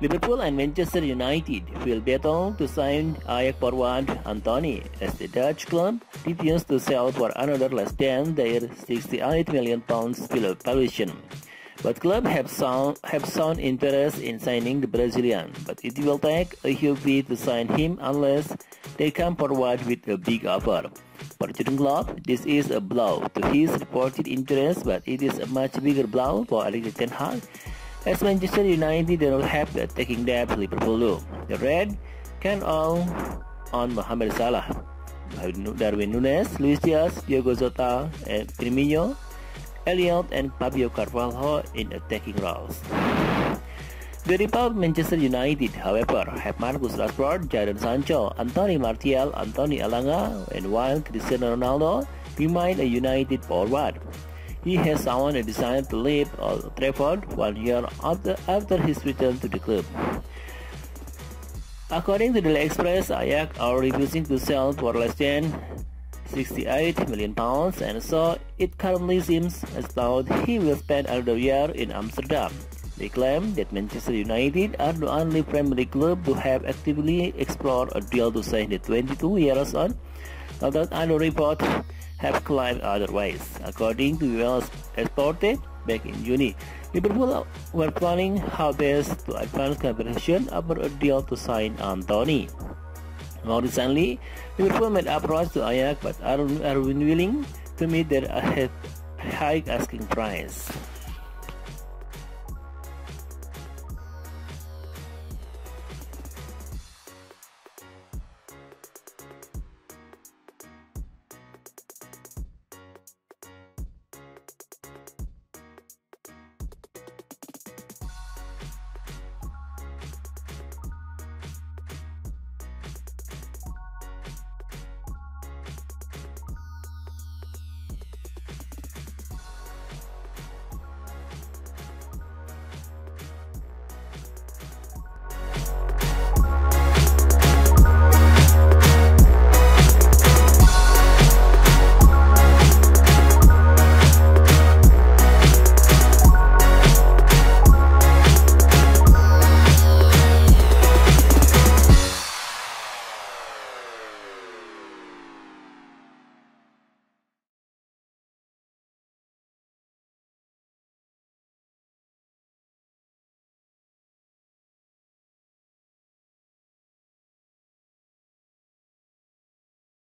Liverpool and Manchester United will battle to sign Ajax forward Antony as the Dutch club refused to sell for another less than their 68 million pounds valuation. Both clubs have shown, have shown interest in signing the Brazilian, but it will take a huge fee to sign him unless they come forward with a big offer. For Jurgen Klopp, this is a blow to his reported interest, but it is a much bigger blow for Erik Ten Hag as Manchester United do not have the attacking depth Liverpool do. The Red can all on Mohamed Salah, Darwin Nunez, Luis Diaz, Diogo Jota, and Firmino, Elliott, and Fabio Carvalho in attacking roles. The rival Manchester United, however, have Marcus Rashford, Jadon Sancho, Anthony Martial, Anthony Elanga, and while Cristiano Ronaldo remain a United forward. He has shown a desire to leave Old Trafford one year after, after his return to the club. According to the Express, Ajax are refusing to sell for less than 68 million pounds and so it currently seems as though he will spend another year in Amsterdam. They claim that Manchester United are the only Premier League club to have actively explored a deal to sign the 22 years old, although other reports have climbed otherwise. According to US Esporte, back in June, Liverpool were planning how best to advance conversation about a deal to sign Antony. More recently, Liverpool made approach to Ajax but are, are willing to meet their high asking price.